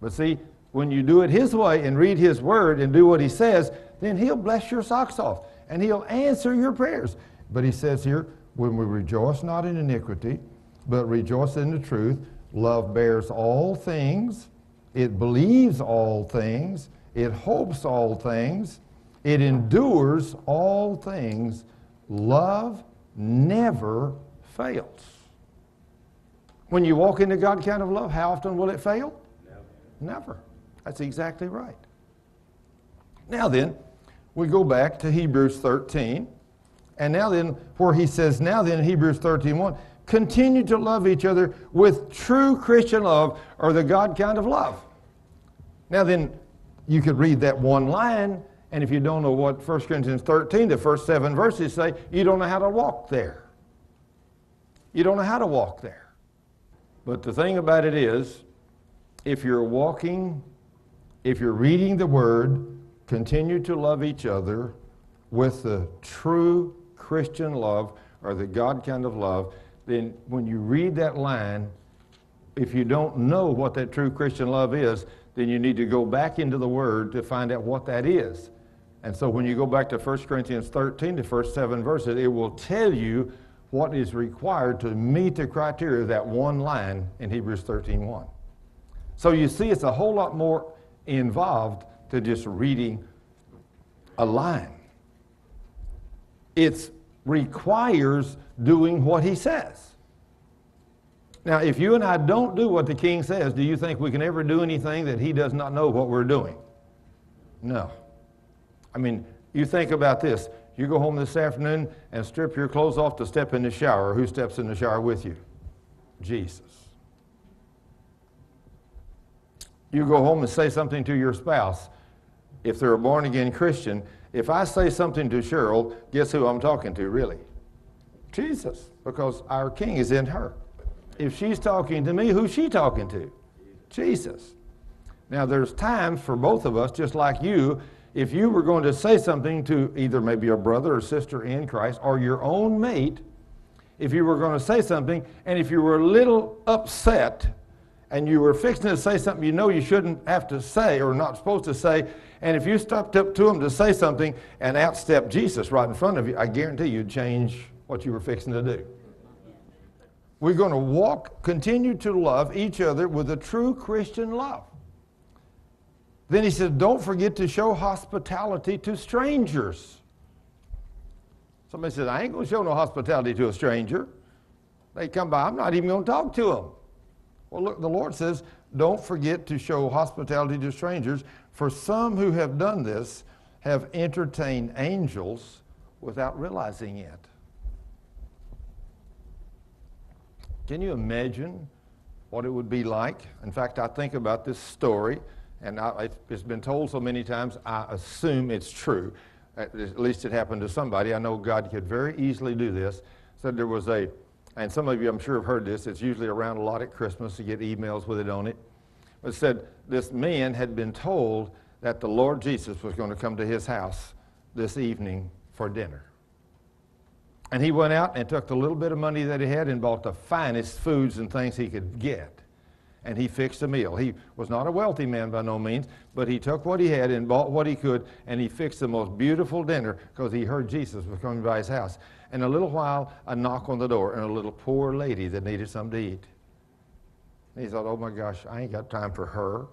But see, when you do it His way and read His Word and do what He says, then He'll bless your socks off and He'll answer your prayers. But He says here, when we rejoice not in iniquity, but rejoice in the truth, love bears all things, it believes all things, it hopes all things, it endures all things. Love never fails. When you walk into God kind of love, how often will it fail? Never. Never. That's exactly right. Now then, we go back to Hebrews 13. And now then, where he says, now then in Hebrews 13, 1, continue to love each other with true Christian love or the God kind of love. Now then, you could read that one line, and if you don't know what 1 Corinthians 13, the first seven verses say, you don't know how to walk there. You don't know how to walk there. But the thing about it is, if you're walking, if you're reading the Word, continue to love each other with the true Christian love or the God kind of love, then when you read that line, if you don't know what that true Christian love is, then you need to go back into the Word to find out what that is. And so when you go back to 1 Corinthians 13, the first seven verses, it will tell you what is required to meet the criteria of that one line in Hebrews 13.1. So you see, it's a whole lot more involved to just reading a line. It requires doing what he says. Now, if you and I don't do what the king says, do you think we can ever do anything that he does not know what we're doing? No. I mean, you think about this. You go home this afternoon and strip your clothes off to step in the shower. Who steps in the shower with you? Jesus. You go home and say something to your spouse. If they're a born again Christian, if I say something to Cheryl, guess who I'm talking to, really? Jesus, because our King is in her. If she's talking to me, who's she talking to? Jesus. Now, there's times for both of us, just like you, if you were going to say something to either maybe a brother or sister in Christ or your own mate, if you were going to say something, and if you were a little upset and you were fixing to say something you know you shouldn't have to say or not supposed to say, and if you stepped up to them to say something and outstepped Jesus right in front of you, I guarantee you'd change what you were fixing to do. We're going to walk, continue to love each other with a true Christian love. Then he said, Don't forget to show hospitality to strangers. Somebody says, I ain't going to show no hospitality to a stranger. They come by, I'm not even going to talk to them. Well, look, the Lord says, Don't forget to show hospitality to strangers, for some who have done this have entertained angels without realizing it. Can you imagine what it would be like? In fact, I think about this story and I, it's been told so many times, I assume it's true. At least it happened to somebody. I know God could very easily do this. Said there was a, and some of you I'm sure have heard this, it's usually around a lot at Christmas, you get emails with it on it. But it said this man had been told that the Lord Jesus was going to come to his house this evening for dinner. And he went out and took the little bit of money that he had and bought the finest foods and things he could get. And he fixed a meal. He was not a wealthy man by no means, but he took what he had and bought what he could, and he fixed the most beautiful dinner because he heard Jesus was coming by his house. In a little while, a knock on the door, and a little poor lady that needed something to eat. And he thought, oh my gosh, I ain't got time for her.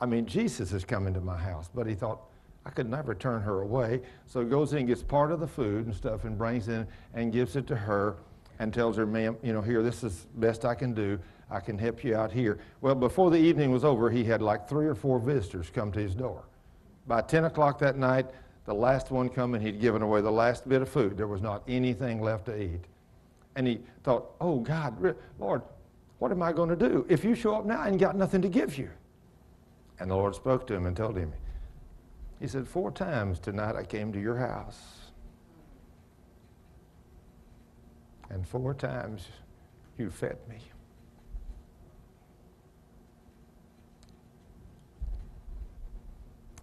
I mean, Jesus is coming to my house. But he thought, I could never turn her away. So he goes in and gets part of the food and stuff and brings in and gives it to her and tells her, ma'am, you know, here, this is best I can do. I can help you out here. Well, before the evening was over, he had like three or four visitors come to his door. By 10 o'clock that night, the last one come and he'd given away the last bit of food. There was not anything left to eat. And he thought, oh, God, Lord, what am I going to do? If you show up now, I ain't got nothing to give you. And the Lord spoke to him and told him, He said, Four times tonight I came to your house. And four times you fed me.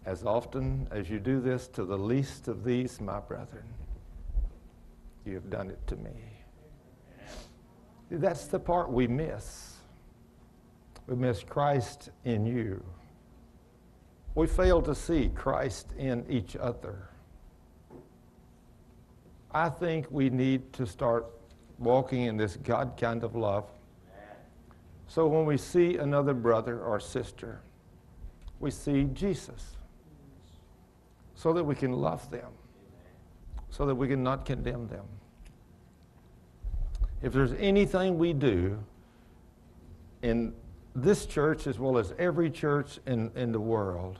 As often as you do this to the least of these, my brethren, you have done it to me. That's the part we miss. We miss Christ in you. We fail to see Christ in each other. I think we need to start walking in this God kind of love. So when we see another brother or sister, we see Jesus so that we can love them, so that we can not condemn them. If there's anything we do in this church, as well as every church in, in the world,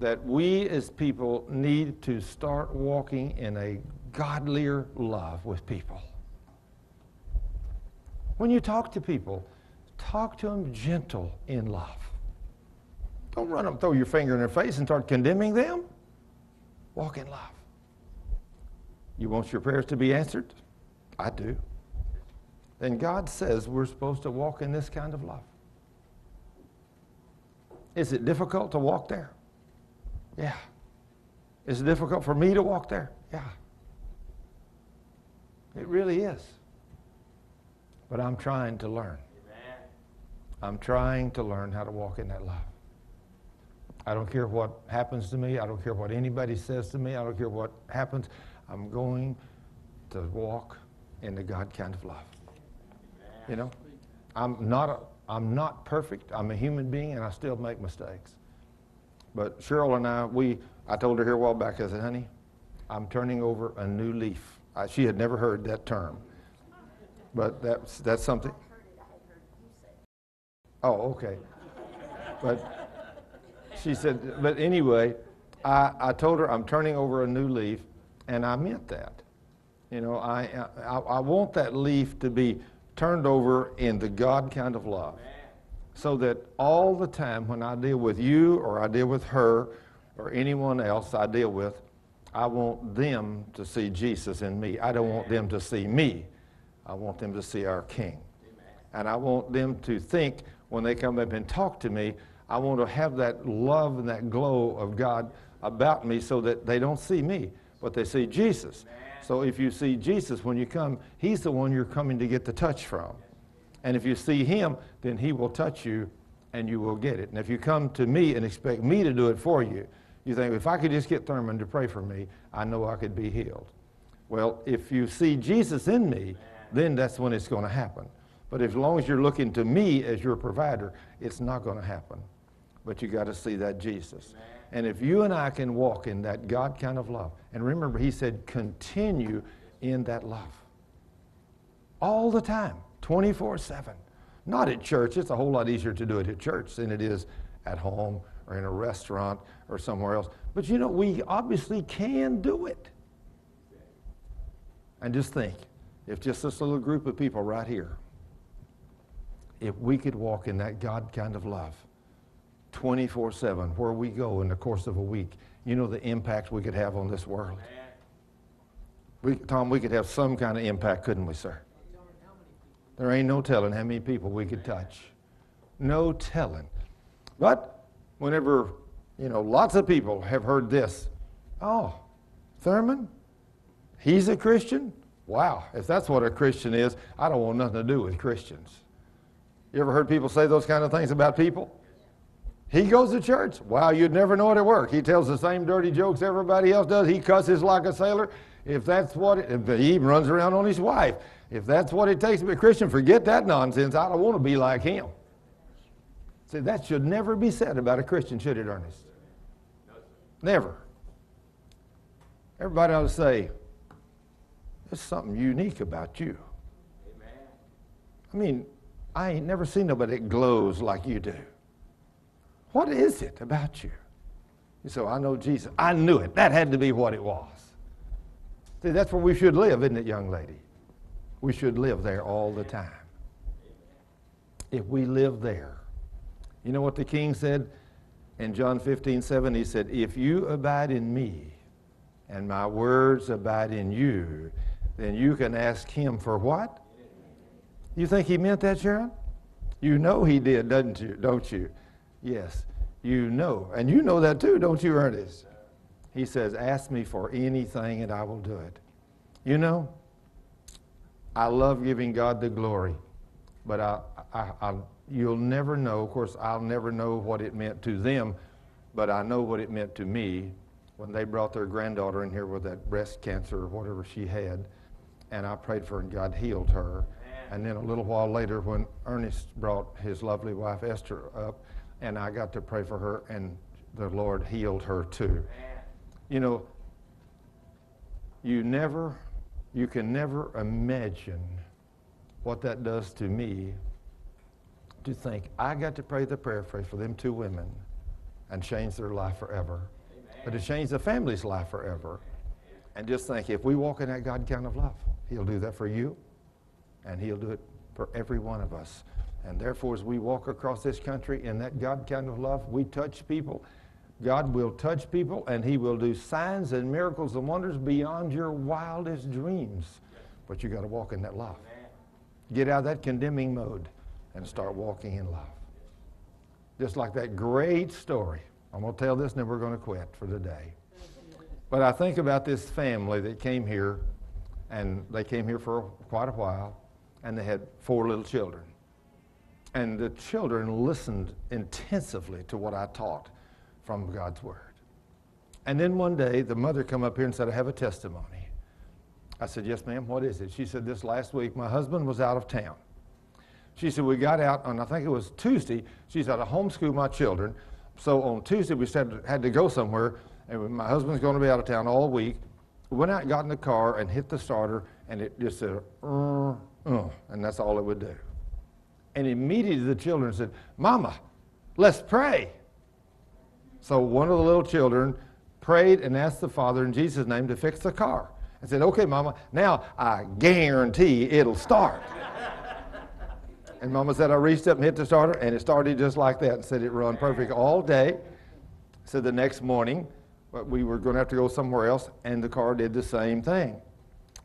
that we as people need to start walking in a godlier love with people. When you talk to people, talk to them gentle in love. Don't run up, throw your finger in their face and start condemning them. Walk in love. You want your prayers to be answered? I do. Then God says we're supposed to walk in this kind of love. Is it difficult to walk there? Yeah. Is it difficult for me to walk there? Yeah. It really is. But I'm trying to learn. Amen. I'm trying to learn how to walk in that love. I don't care what happens to me. I don't care what anybody says to me. I don't care what happens. I'm going to walk in the God kind of love. You know, I'm not, a, I'm not perfect. I'm a human being and I still make mistakes. But Cheryl and I, we, I told her here a while back, I said, honey, I'm turning over a new leaf. I, she had never heard that term. But that's, that's something. Oh, okay. But she said, but anyway, I, I told her I'm turning over a new leaf, and I meant that. You know, I, I, I want that leaf to be turned over in the God kind of love so that all the time when I deal with you or I deal with her or anyone else I deal with, I want them to see Jesus in me. I don't want them to see me. I want them to see our King. And I want them to think when they come up and talk to me, I want to have that love and that glow of God about me so that they don't see me, but they see Jesus. So if you see Jesus when you come, He's the one you're coming to get the touch from. And if you see him, then he will touch you and you will get it. And if you come to me and expect me to do it for you, you think, if I could just get Thurman to pray for me, I know I could be healed. Well, if you see Jesus in me, then that's when it's going to happen. But as long as you're looking to me as your provider, it's not going to happen. But you got to see that Jesus. And if you and I can walk in that God kind of love, and remember, he said, continue in that love all the time. 24 7. Not at church. It's a whole lot easier to do it at church than it is at home or in a restaurant or somewhere else. But you know, we obviously can do it. And just think if just this little group of people right here, if we could walk in that God kind of love 24 7, where we go in the course of a week, you know the impact we could have on this world. We, Tom, we could have some kind of impact, couldn't we, sir? There ain't no telling how many people we could touch. No telling. But whenever, you know, lots of people have heard this, oh, Thurman, he's a Christian? Wow, if that's what a Christian is, I don't want nothing to do with Christians. You ever heard people say those kind of things about people? He goes to church. Wow, you'd never know it at work. He tells the same dirty jokes everybody else does. He cusses like a sailor. If that's what it, he even runs around on his wife. If that's what it takes to be a Christian, forget that nonsense. I don't want to be like him. See, that should never be said about a Christian, should it, Ernest? Never. Everybody ought to say, there's something unique about you. Amen. I mean, I ain't never seen nobody that glows like you do. What is it about you? You say, I know Jesus. I knew it. That had to be what it was. See, that's where we should live, isn't it, young lady? We should live there all the time. If we live there. You know what the king said in John 15, 7? He said, If you abide in me and my words abide in you, then you can ask him for what? You think he meant that, Sharon? You know he did, doesn't you? Don't you? Yes, you know. And you know that too, don't you, Ernest? He says, Ask me for anything and I will do it. You know, I love giving God the glory, but I, I, I, you'll never know. Of course, I'll never know what it meant to them, but I know what it meant to me when they brought their granddaughter in here with that breast cancer or whatever she had, and I prayed for her and God healed her. And then a little while later, when Ernest brought his lovely wife Esther up, and I got to pray for her, and the Lord healed her too. You know, you never, you can never imagine what that does to me to think I got to pray the prayer for them two women and change their life forever. Amen. But to change the family's life forever. And just think if we walk in that God kind of love, He'll do that for you, and He'll do it for every one of us. And therefore, as we walk across this country in that God kind of love, we touch people. God will touch people and He will do signs and miracles and wonders beyond your wildest dreams. But you got to walk in that love. Get out of that condemning mode and start walking in love. Just like that great story. I'm going to tell this and then we're going to quit for the day. But I think about this family that came here, and they came here for quite a while, and they had four little children. And the children listened intensively to what I taught from God's Word. And then one day, the mother come up here and said, I have a testimony. I said, yes, ma'am, what is it? She said, this last week, my husband was out of town. She said, we got out on, I think it was Tuesday. She said, I homeschool my children. So on Tuesday, we said, had to go somewhere, and my husband's going to be out of town all week. We went out got in the car and hit the starter, and it just said, uh, uh, and that's all it would do. And immediately the children said, Mama, let's pray. So one of the little children prayed and asked the father in Jesus' name to fix the car. And said, Okay, Mama, now I guarantee it'll start. and Mama said, I reached up and hit the starter, and it started just like that and said it run perfect all day. So the next morning, uh, we were going to have to go somewhere else, and the car did the same thing.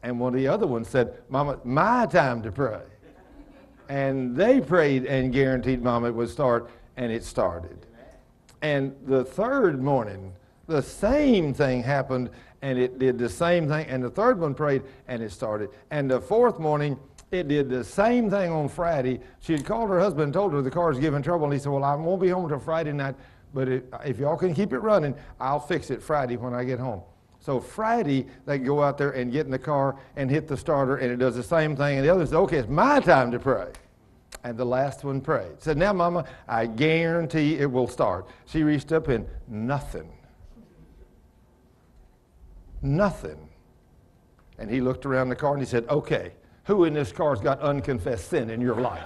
And one of the other ones said, Mama, my time to pray. And they prayed and guaranteed Mama it would start, and it started. And the third morning, the same thing happened, and it did the same thing. And the third one prayed, and it started. And the fourth morning, it did the same thing on Friday. She had called her husband and told her the car's giving trouble. And he said, Well, I won't be home until Friday night, but if, if y'all can keep it running, I'll fix it Friday when I get home. So Friday, they go out there and get in the car and hit the starter, and it does the same thing. And the other says, okay, it's my time to pray. And the last one prayed. Said, now, Mama, I guarantee it will start. She reached up and nothing. Nothing. And he looked around the car and he said, okay, who in this car's got unconfessed sin in your life?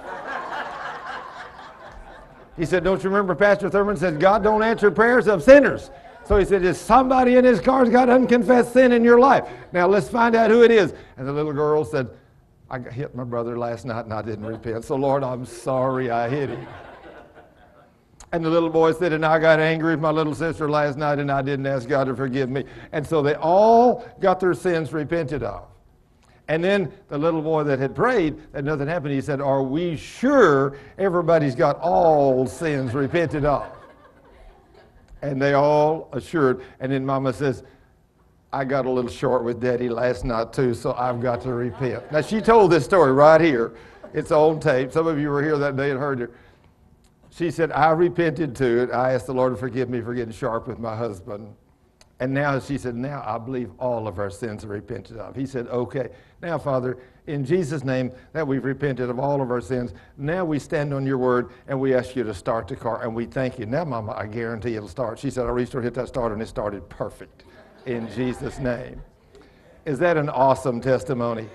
he said, don't you remember Pastor Thurman said, God don't answer prayers of sinners. So he said, Is somebody in his car's got unconfessed sin in your life? Now let's find out who it is. And the little girl said, I hit my brother last night and I didn't repent. So, Lord, I'm sorry I hit him. And the little boy said, and I got angry with my little sister last night and I didn't ask God to forgive me. And so they all got their sins repented of. And then the little boy that had prayed that nothing happened, he said, Are we sure everybody's got all sins repented of? And they all assured. And then Mama says, I got a little short with Daddy last night too, so I've got to repent. Now she told this story right here, It's on tape. Some of you were here that day and heard her. She said, I repented to it. I asked the Lord to forgive me for getting sharp with my husband. And now she said, Now I believe all of our sins are repented of. He said, Okay. Now, Father, in Jesus' name, that we've repented of all of our sins. Now we stand on your word and we ask you to start the car and we thank you. Now, Mama, I guarantee it'll start. She said, I reached over, hit that start, and it started perfect in Jesus' name. Is that an awesome testimony?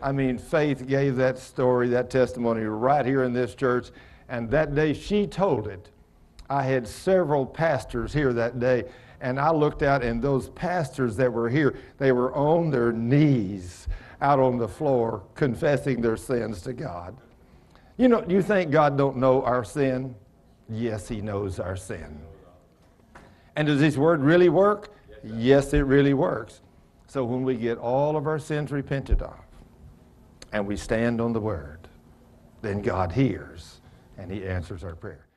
I mean, Faith gave that story, that testimony right here in this church. And that day she told it. I had several pastors here that day and I looked out, and those pastors that were here, they were on their knees out on the floor confessing their sins to God. You know, you think God don't know our sin? Yes, He knows our sin. And does His word really work? Yes, it really works. So when we get all of our sins repented of and we stand on the word, then God hears and He answers our prayer.